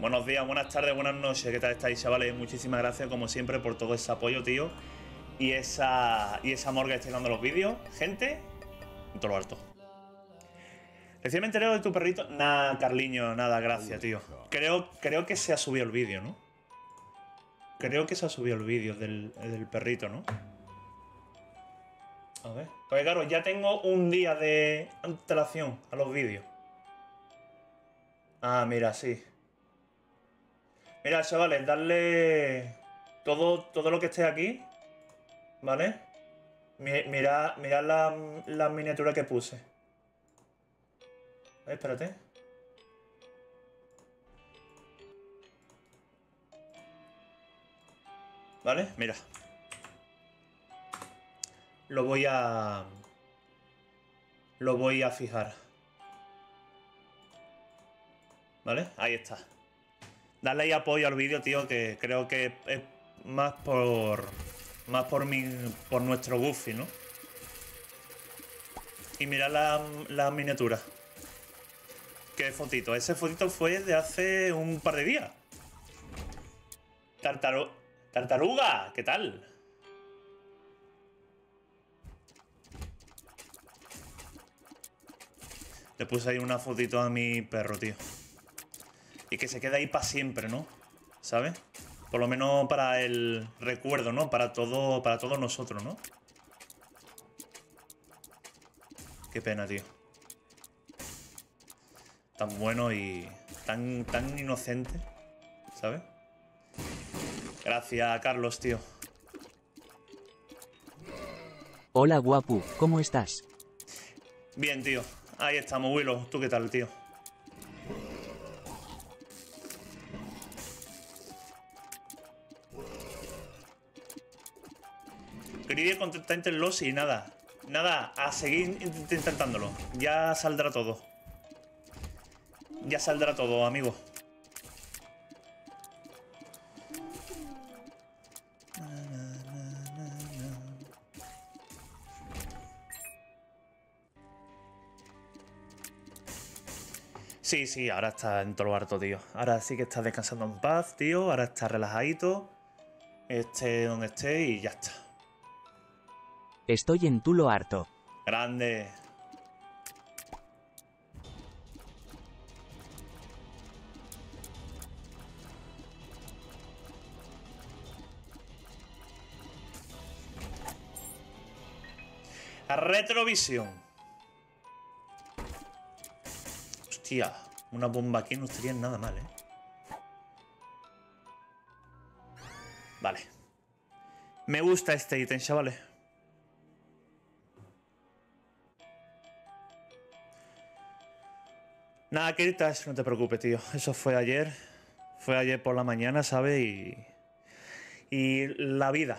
Buenos días, buenas tardes, buenas noches. ¿Qué tal estáis, chavales? Muchísimas gracias, como siempre, por todo ese apoyo, tío. Y esa, y ese amor que estáis dando los vídeos. Gente, en todo lo alto. Recién me enteré de tu perrito. Nada, Carliño, nada, gracias, tío. Creo, creo que se ha subido el vídeo, ¿no? Creo que se ha subido el vídeo del, del perrito, ¿no? A ver. Porque claro, ya tengo un día de antelación a los vídeos. Ah, mira, sí. Mira, chavales, darle todo, todo lo que esté aquí. ¿Vale? Mi- Mirad, mirad la, la miniatura que puse. Eh, espérate. ¿Vale? Mira. Lo voy a... Lo voy a fijar. ¿Vale? Ahí está. Dale ahí apoyo al vídeo, tío, que creo que es más por... Más por mi... Por nuestro Goofy, ¿no? Y mirad la, la miniatura. Qué fotito. Ese fotito fue de hace un par de días. Tartaru... Tartaruga, ¿qué tal? Le puse ahí una fotito a mi perro, tío. Y que se quede ahí para siempre, ¿no? ¿Sabes? Por lo menos para el recuerdo, ¿no? Para todo, para todos nosotros, ¿no? Qué pena, tío. Tan bueno y tan, tan inocente, ¿sabes? Gracias, Carlos, tío. Hola guapu, ¿cómo estás? Bien, tío. Ahí estamos, Willow. ¿Tú qué tal, tío? Contestarte en los y nada. Nada, a seguir int- intentándolo. Ya saldrá todo. Ya saldrá todo, amigo. Sí, sí, ahora está en todo lo harto, tío. Ahora sí que estás descansando en paz, tío. Ahora estás relajadito. Esté donde esté y ya está. Estoy en tu lo harto. Grande. Retrovisión. Hostia, una bomba aquí no estaría nada mal, ¿eh? Vale. Me gusta este ítem, chavales. Nada, Kiritas, no te preocupes, tío. Eso fue ayer. Fue ayer por la mañana, ¿sabes? Y. Y la vida.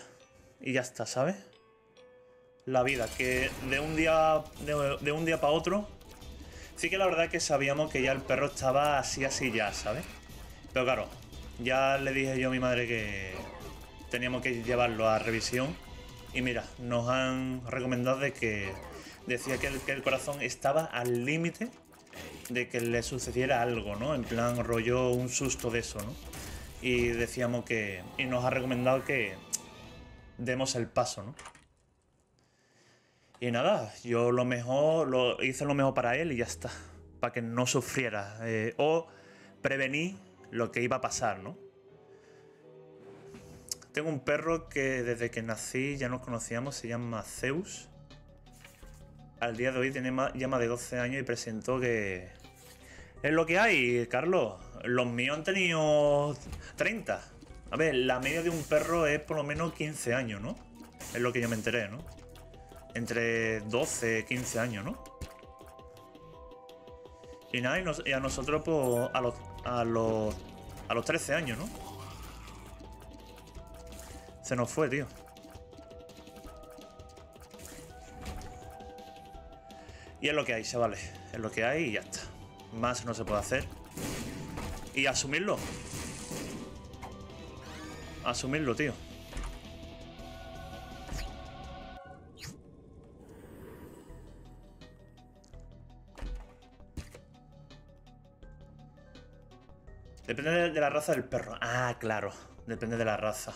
Y ya está, ¿sabes? La vida. Que de un día. De, un día para otro. Sí que la verdad que sabíamos que ya el perro estaba así, así ya, ¿sabes? Pero claro, ya le dije yo a mi madre que teníamos que llevarlo a revisión. Y mira, nos han recomendado de que decía que el, que el corazón estaba al límite de que le sucediera algo, ¿no? En plan rollo un susto de eso, ¿no? Y decíamos que... Y nos ha recomendado que demos el paso, ¿no? Y nada, yo lo mejor, lo hice lo mejor para él y ya está. Para que no sufriera. eh, o prevenir lo que iba a pasar, ¿no? Tengo un perro que desde que nací ya nos conocíamos, se llama Zeus. Al día de hoy tiene ya más de 12 años y presentó que... Es lo que hay, Carlos. Los míos han tenido 30. A ver, la media de un perro es por lo menos 15 años, ¿no? Es lo que yo me enteré, ¿no? Entre 12, 15 años, ¿no? Y nada, y, nos- y a nosotros pues, a los, a los a los 13 años, ¿no? Se nos fue, tío. Y es lo que hay, chavales. Es lo que hay y ya está. Más no se puede hacer. Y asumirlo. Asumirlo, tío. Depende de, la raza del perro. Ah, claro. Depende de la raza.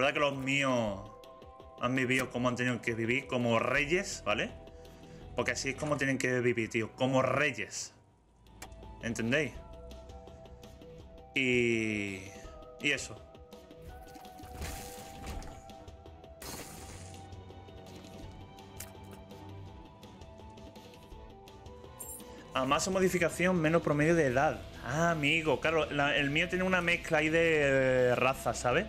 La verdad que los míos han vivido como han tenido que vivir, como reyes, ¿vale? Porque así es como tienen que vivir, tío. Como reyes. ¿Entendéis? Y... Y eso. A más modificación, menos promedio de edad. Ah, amigo, claro, la- el mío tiene una mezcla ahí de razas, ¿sabes?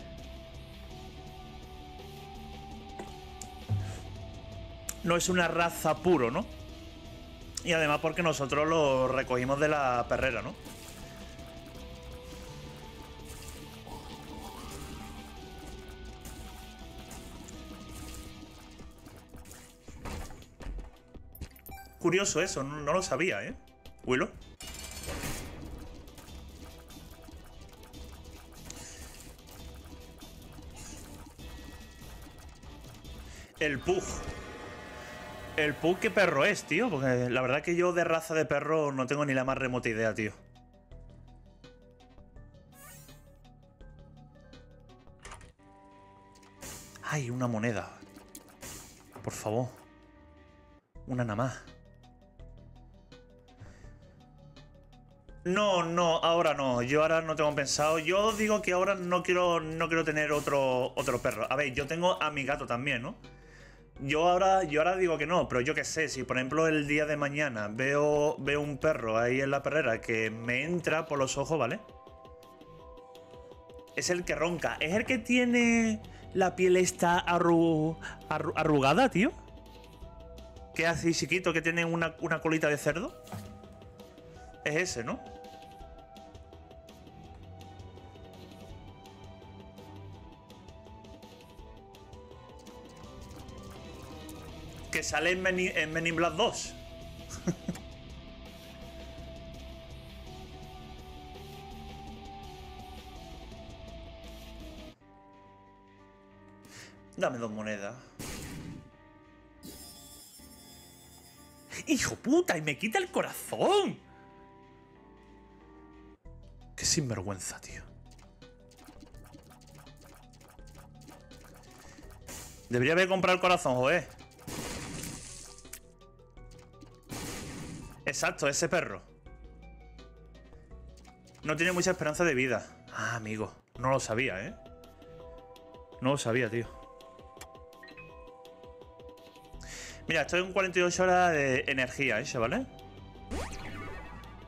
No es una raza puro, ¿no? Y además porque nosotros lo recogimos de la perrera, ¿no? Curioso eso, no, lo sabía, ¿eh? Willow. El Pug. El Pug, ¿qué perro es, tío? Porque la verdad que yo de raza de perro no tengo ni la más remota idea, tío. Ay, una moneda. Por favor. Una nada más. No, no, ahora no. Yo ahora no tengo pensado. Yo digo que ahora no quiero, no quiero tener otro, otro perro. A ver, yo tengo a mi gato también, ¿no? Yo ahora, yo ahora digo que no, pero yo qué sé, si por ejemplo el día de mañana veo, veo un perro ahí en la perrera que me entra por los ojos, ¿vale? Es el que ronca. Es el que tiene la piel esta arru- arru- arrugada, tío. Que hace chiquito, que tiene una, una colita de cerdo. Es ese, ¿no? Que sale en Men, in- en Men in Black 2. Dame dos monedas. ¡Hijo puta! ¡Y me quita el corazón! Qué sinvergüenza, tío. Debería haber comprado el corazón, joder. Exacto, ese perro. No tiene mucha esperanza de vida. Ah, amigo. No lo sabía, ¿eh? No lo sabía, tío. Mira, estoy en 48 horas de energía ese, ¿vale?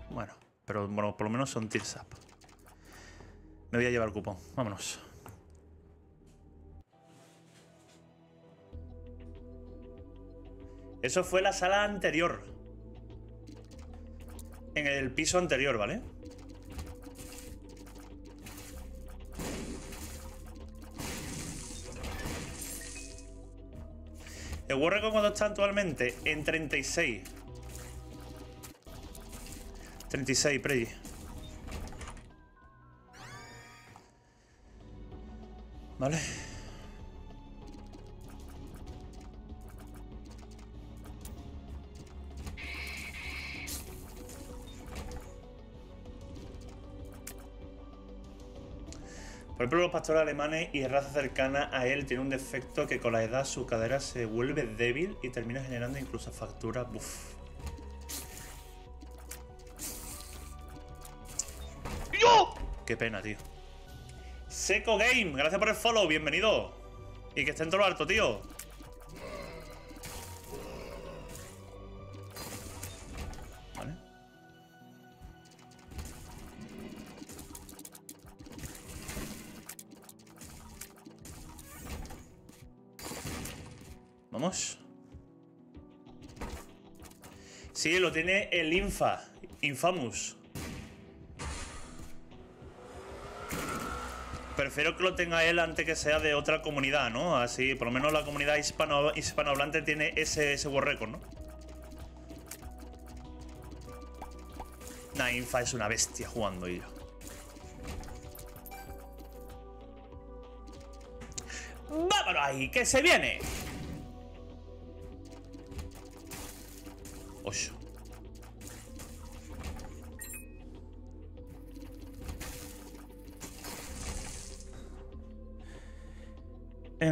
Bueno, pero bueno, por lo menos son tears up. Me voy a llevar el cupón. Vámonos. Eso fue la sala anterior. En el piso anterior, ¿vale? El Record cuando está actualmente en 36. 36, Prey. Vale. Por ejemplo, los pastores alemanes y raza cercana a él tiene un defecto que con la edad su cadera se vuelve débil y termina generando incluso facturas. Uf. ¡Yo! Qué pena, tío. Seco Game, gracias por el follow, bienvenido. Y que esté en todo lo alto, tío. Sí, lo tiene el Infa. Infamous. Prefiero que lo tenga él antes que sea de otra comunidad, ¿no? Así, por lo menos la comunidad hispano, hispanohablante tiene ese, ese World Record, ¿no? Nah, Infa es una bestia jugando. Vámonos ahí, que se viene.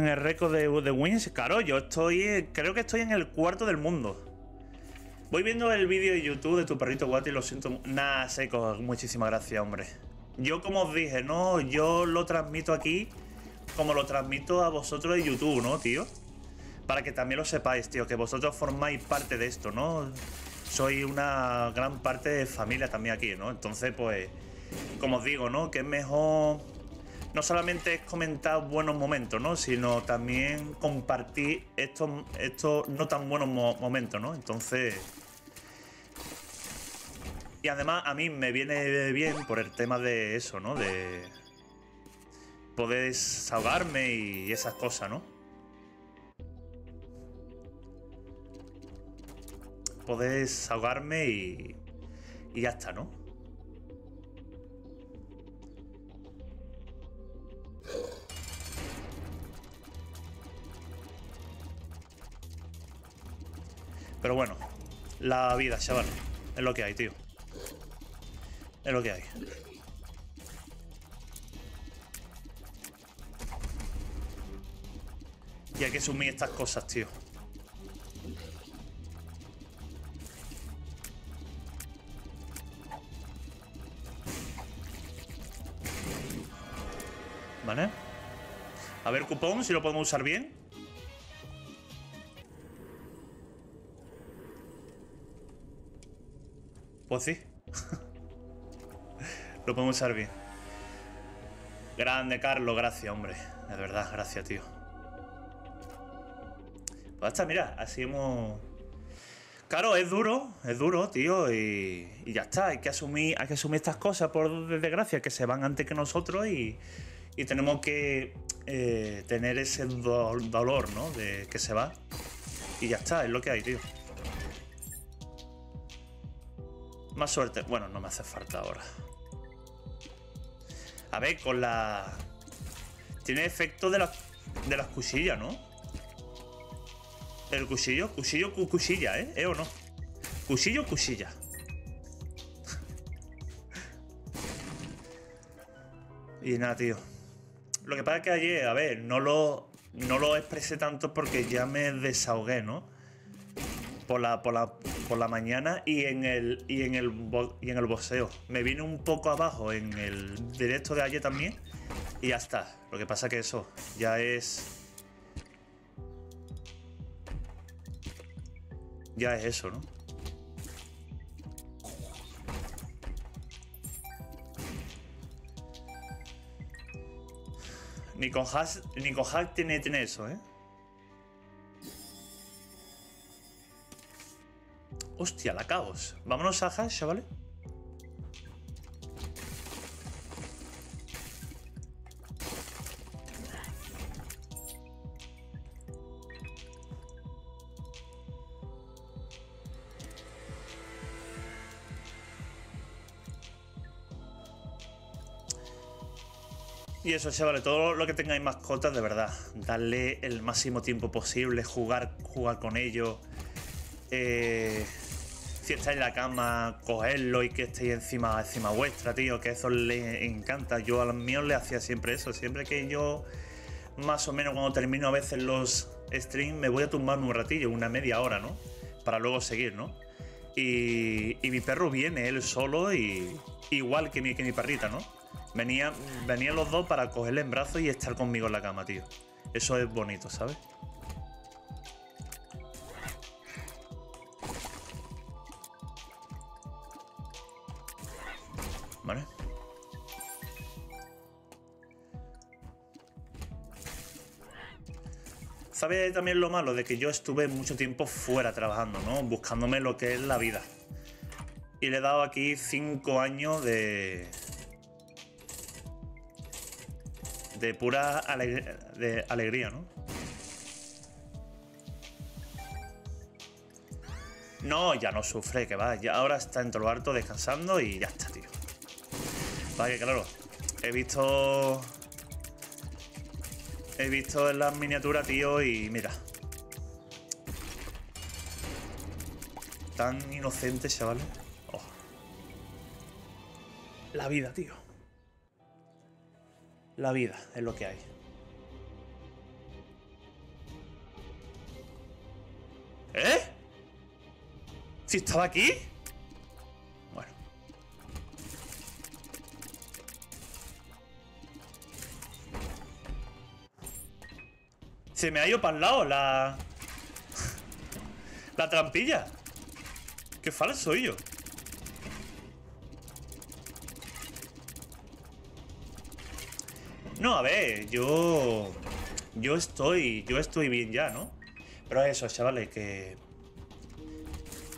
En el récord de, de Wins, claro, yo estoy. Creo que estoy en el cuarto del mundo. Voy viendo el vídeo de YouTube de tu perrito guato y lo siento. Nada, seco, muchísimas gracias, hombre. Yo, como os dije, no, yo lo transmito aquí como lo transmito a vosotros de YouTube, ¿no, tío? Para que también lo sepáis, tío, que vosotros formáis parte de esto, ¿no? Soy una gran parte de familia también aquí, ¿no? Entonces, pues, como os digo, ¿no? Que es mejor no solamente es comentar buenos momentos, ¿no? Sino también compartir estos, estos no tan buenos momentos, ¿no? Entonces... Y además a mí me viene bien por el tema de eso, ¿no? De poder desahogarme y esas cosas, ¿no? Poder desahogarme y, y ya está, ¿no? Pero bueno, la vida, chaval. Es lo que hay, tío. Es lo que hay. Y hay que asumir estas cosas, tío. ¿Vale? A ver, cupón, si lo podemos usar bien. Pues sí. lo podemos usar bien. Grande, Carlos, gracias, hombre. De verdad, gracias, tío. Pues hasta, mira, así hemos... Claro, es duro, es duro, tío, y, ya está. Hay que asumir, hay que asumir estas cosas por desgracia que se van antes que nosotros y, y tenemos que eh, tener ese dolor, ¿no? De que se va. Y ya está, es lo que hay, tío. Más suerte. Bueno, no me hace falta ahora. A ver, con la... Tiene efecto de, la, de las cuchillas, ¿no? El cuchillo, cuchillo, cuchilla, ¿eh? ¿Eh o no? Cuchillo, cuchilla. y nada, tío. Lo que pasa es que ayer, a ver, no lo, no lo expresé tanto porque ya me desahogué, ¿no? Por la, por la, por la mañana y en el y en el y en el boxeo. Me vine un poco abajo en el directo de ayer también y ya está. Lo que pasa que eso ya es ya es eso, ¿no? Ni con hack, ni con hack tiene, tiene eso, ¿eh? Hostia, la caos. Vámonos a hash, chavales. Y eso, chavales, todo lo que tengáis mascotas, de verdad, darle el máximo tiempo posible, jugar, jugar con ellos. Eh, si estáis en la cama, cogerlo y que estéis encima, encima vuestra, tío, que eso les encanta. Yo a los míos les hacía siempre eso. Siempre que yo, más o menos cuando termino a veces los streams, me voy a tumbarme un ratillo, una media hora, ¿no? Para luego seguir, ¿no? Y, y mi perro viene él solo y igual que mi, que mi perrita, ¿no? Venía, venían los dos para cogerle en brazos y estar conmigo en la cama, tío. Eso es bonito, ¿sabes? ¿Sabes también lo malo? De que yo estuve mucho tiempo fuera trabajando, ¿no? Buscándome lo que es la vida. Y le he dado aquí cinco años de, de pura de alegría, ¿no? No, ya no sufre, que va. Ya ahora está en todo lo harto descansando y ya está, tío. Vale, claro. He visto. He visto en las miniaturas, tío, y mira. Tan inocente, chavales. Oh. La vida, tío. La vida es lo que hay. ¿Eh? ¿Si estaba aquí? Se me ha ido para el lado la... la trampilla. Qué falso soy yo. No, a ver, yo... Yo estoy... Yo estoy bien ya, ¿no? Pero eso, chavales, que...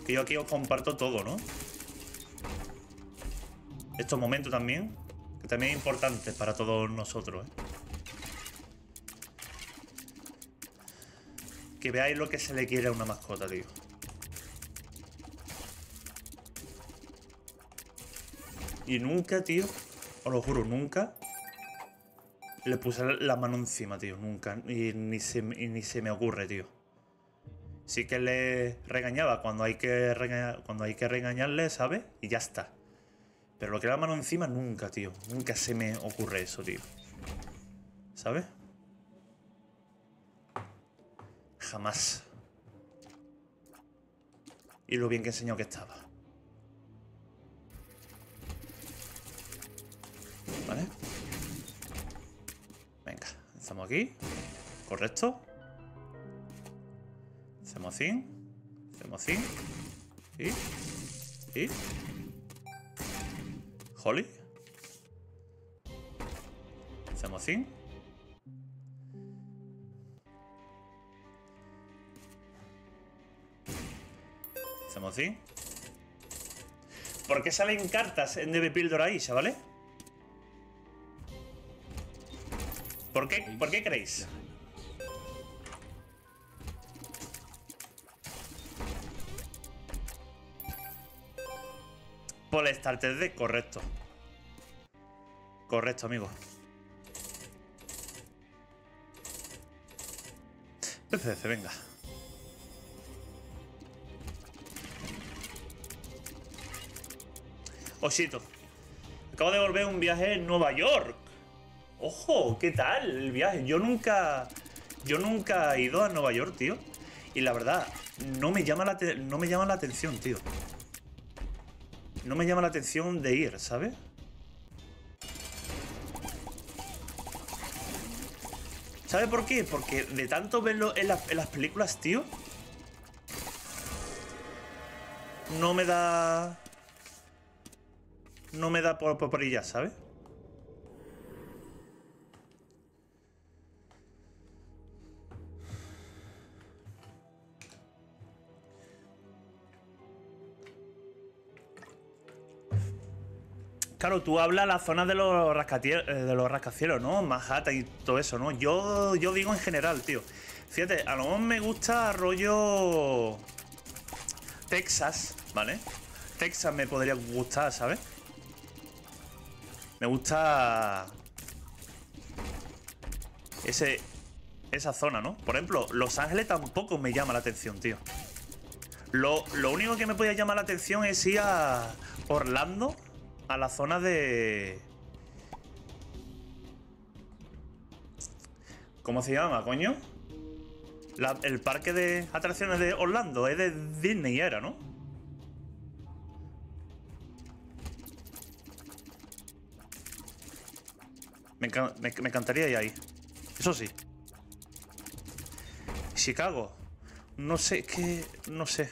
Que yo aquí os comparto todo, ¿no? Estos momentos también. Que también es importante para todos nosotros, ¿eh? Que veáis lo que se le quiere a una mascota, tío. Y nunca, tío, os lo juro, nunca le puse la mano encima, tío. Nunca. Y ni se, ni se me ocurre, tío. Sí que le regañaba cuando hay que, regañar, cuando hay que regañarle, ¿sabes? Y ya está. Pero lo que la mano encima, nunca, tío. Nunca se me ocurre eso, tío. ¿Sabes? Jamás. Y lo bien que enseñó que estaba. ¿Vale? Venga, estamos aquí. Correcto. Hacemos así. Hacemos así. Y. Y. Holly. Hacemos así. Hacemos así. ¿Por qué salen cartas en DB Pildor ahí, chavales? ¿Por qué, ¿Por qué creéis? Por correcto. Correcto, amigo. PCC, venga. Osito. Acabo de volver un viaje en Nueva York. Ojo, ¿qué tal el viaje? Yo nunca. Yo nunca he ido a Nueva York, tío. Y la verdad, no me llama la, no me llama la atención, tío. No me llama la atención de ir, ¿sabes? ¿Sabe por qué? Porque de tanto verlo en, en las películas, tío. No me da. No me da por, por, ella, ¿sabes? Claro, tú hablas la zona de los, rascacielos, de los rascacielos, ¿no? Manhattan y todo eso, ¿no? Yo, yo digo en general, tío. Fíjate, a lo mejor me gusta rollo... Texas, ¿vale? Texas me podría gustar, ¿sabes? Me gusta... Ese... Esa zona, ¿no? Por ejemplo, Los Ángeles tampoco me llama la atención, tío. Lo, lo único que me podía llamar la atención es ir a Orlando a la zona de... ¿Cómo se llama, coño? el parque de atracciones de Orlando es de Disney, era, ¿no? Me, me encantaría ir ahí. Eso sí. Chicago. No sé, qué... No sé.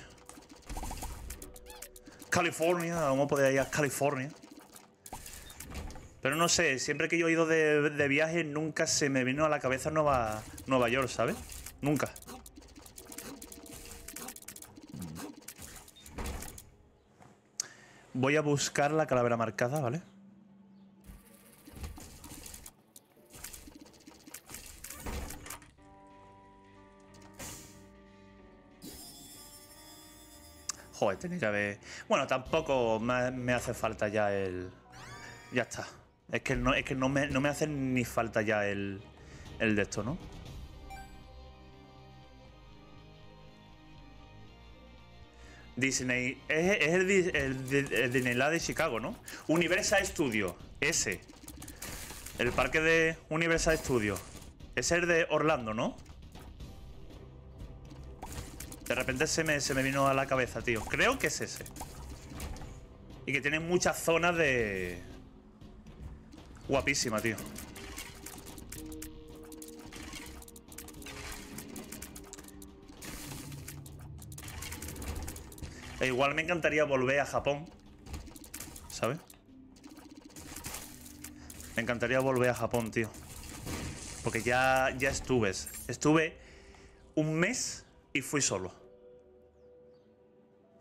California, vamos a poder ir a California. Pero no sé, siempre que yo he ido de, viaje nunca se me vino a la cabeza Nueva, Nueva York, ¿sabes? Nunca. Voy a buscar la calavera marcada, ¿vale? Joder, que. Bueno, tampoco me hace falta ya el... Ya está. Es que no, es que no me, no me hace ni falta ya el, el de esto, ¿no? Disney. Es, el, Dis- el, Di- el Disneyland de Chicago, ¿no? Universal Studio. Ese. El parque de Universal Studio. Es el de Orlando, ¿no? De repente se me, se me vino a la cabeza, tío. Creo que es ese. Y que tiene muchas zonas de. Guapísima, tío. E igual me encantaría volver a Japón. ¿Sabes? Me encantaría volver a Japón, tío. Porque ya, ya estuve. Estuve un mes y fui solo.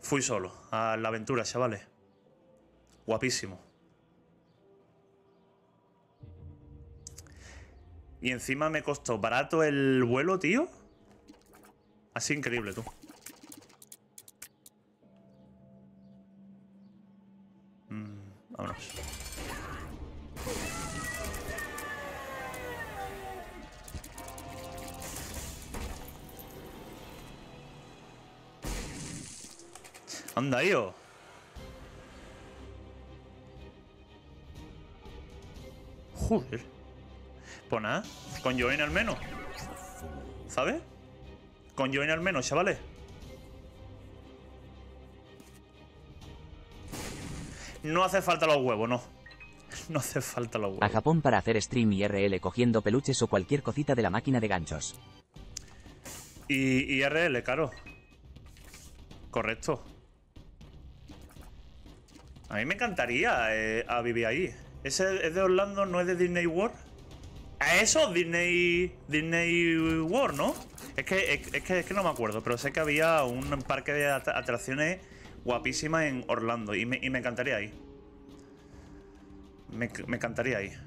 Fui solo a la aventura, chavales. Guapísimo. Y encima me costó barato el vuelo, tío. Así increíble, tú. Mm, vámonos. Anda, tío. Joder. Pues nada, con Join al menos. ¿Sabes? Con Join al menos, chavales. No hace falta los huevos, no. No hace falta los A huevos. Japón para hacer stream IRL cogiendo peluches o cualquier cosita de la máquina de ganchos. Y IRL, claro. Correcto. A mí me encantaría eh, a vivir ahí. ¿Ese es de Orlando, no es de Disney World? ¿A eso? Disney. Disney World, ¿no? Es que, es, que, es que no me acuerdo, pero sé que había un parque de at- atracciones guapísima en Orlando y me, y me encantaría ir. Me, me encantaría ir.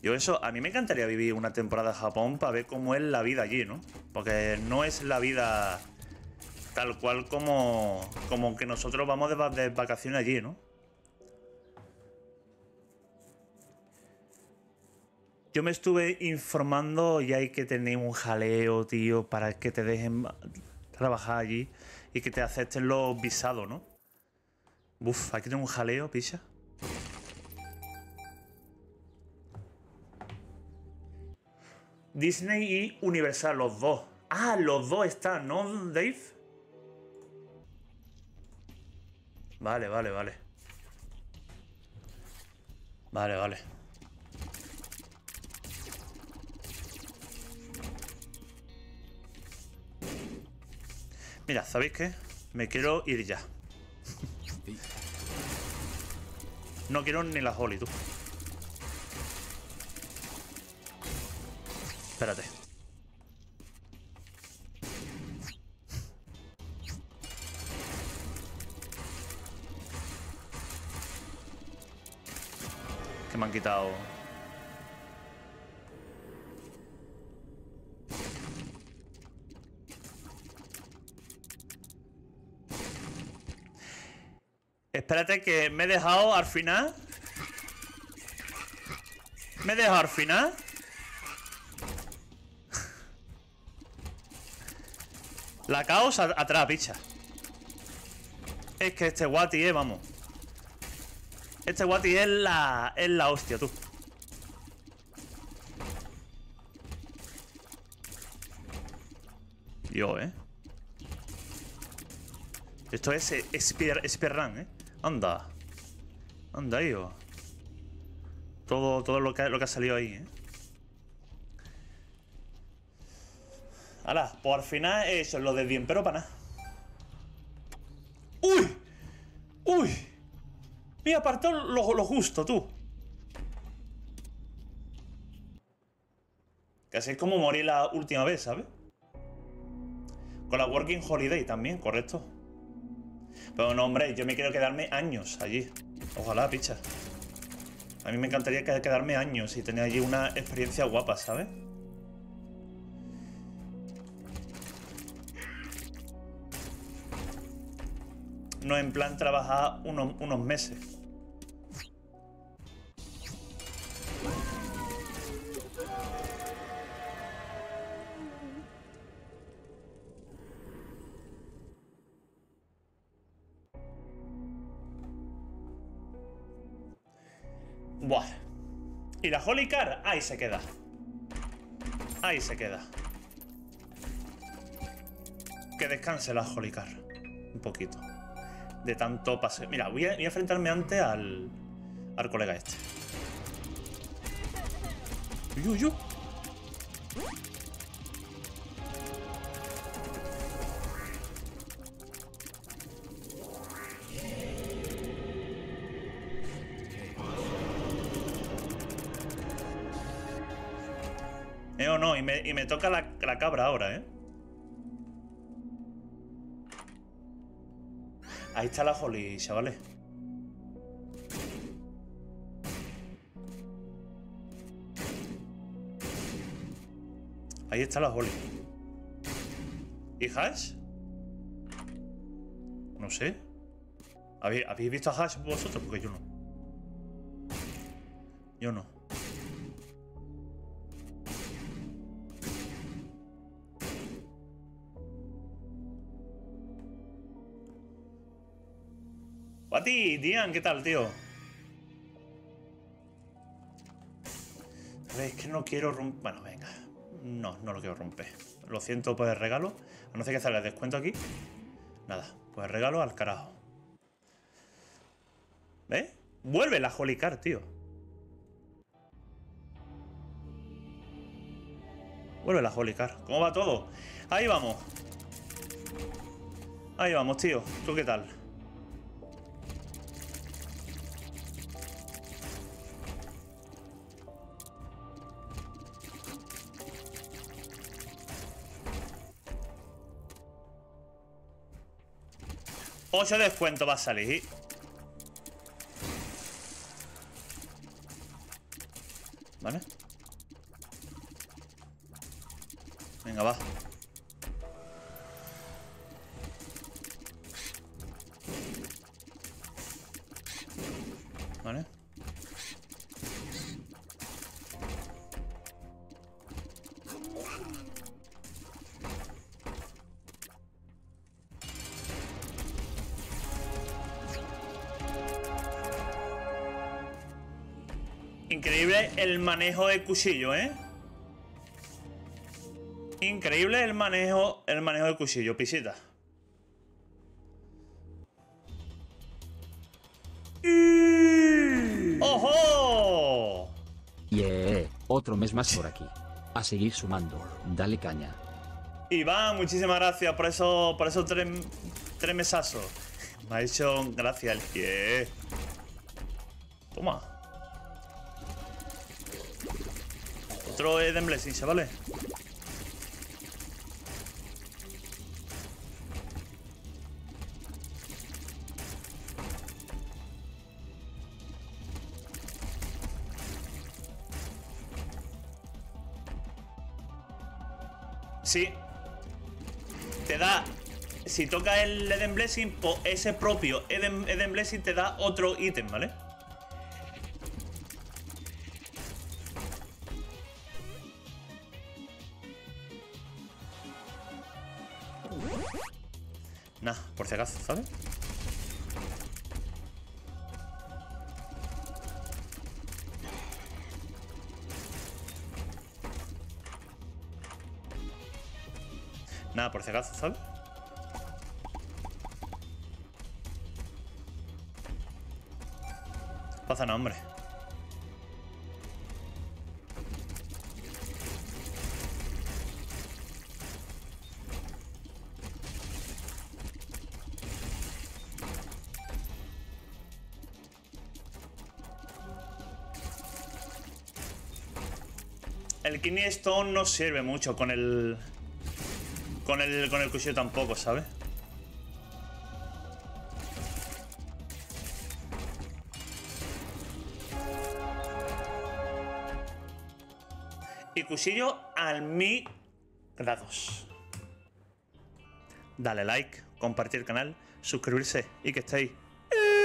Yo eso, a mí me encantaría vivir una temporada en Japón para ver cómo es la vida allí, ¿no? Porque no es la vida tal cual como, como que nosotros vamos de, va- de vacaciones allí, ¿no? Yo me estuve informando y hay que tener un jaleo, tío, para que te dejen trabajar allí y que te acepten los visados, ¿no? Uf, hay que tener un jaleo, picha. Disney y Universal, los dos. Ah, los dos están, ¿no, Dave? Vale, vale, vale. Vale, vale. Mira, ¿sabéis qué? Me quiero ir ya. No quiero ni la Holly, tú. Espérate. Que me han quitado. Espérate que me he dejado al final. Me he dejado al final. La caos atrás, picha. Es que este Wati es, vamos. Este Wati es la. es la hostia, tú. Yo, eh. Esto es speed- speedrun, eh. Anda. Anda, yo. Todo, todo lo que, lo que ha salido ahí, eh. Ahora, pues al final eso es lo de bien, pero para nada. ¡Uy! ¡Uy! Me apartó lo, lo justo, tú. Así es como morí la última vez, ¿sabes? Con la Working Holiday también, correcto. Pero no, hombre, yo me quiero quedarme años allí. Ojalá, picha. A mí me encantaría que- quedarme años y tener allí una experiencia guapa, ¿sabes? No en plan trabajar unos, unos meses. La Holy ahí se queda. Ahí se queda. Que descanse la Holy Car. Un poquito. De tanto pase. Mira, voy a, enfrentarme antes al, al colega este. Uy. Toca la, la cabra ahora, ¿eh? Ahí está la Holly, chavales. Ahí está la Holly. ¿Y Hash? No sé. ¿Habéis, ¿Habéis visto a Hash vosotros? Porque yo no. Yo no. A ti, Dian, ¿qué tal, tío? A es que no quiero romper... Bueno, venga. No, no lo quiero romper. Lo siento por el regalo. A no ser que hacerle descuento aquí. Nada, pues el regalo al carajo. ¿Ves? Vuelve la Holy tío. Vuelve la Holy. ¿Cómo va todo? Ahí vamos. Ahí vamos, tío. ¿Tú qué tal? Ocho descuento va a salir. ¿Vale? Venga, va. Manejo de cuchillo, ¿eh? Increíble el manejo, el manejo del cuchillo, pisita. ¡Ojo! Yeah, otro mes más por aquí. A seguir sumando. Dale caña. Iván, muchísimas gracias por eso, por esos tres, tres mesazos. Me ha hecho gracia el pie. Toma. Otro Eden Blessing, chavales. Sí. Te da. Si toca el Eden Blessing, ese propio Eden, Eden Blessing te da otro ítem, ¿vale? Acaso, ¿sabes? Nada, por si acaso, ¿sabes? Pasa no, hombre. Kidney Stone no sirve mucho con el... Con el, con el cuchillo tampoco, ¿sabes? Y cuchillo al mi grados. Dale like, compartir el canal, suscribirse y que estéis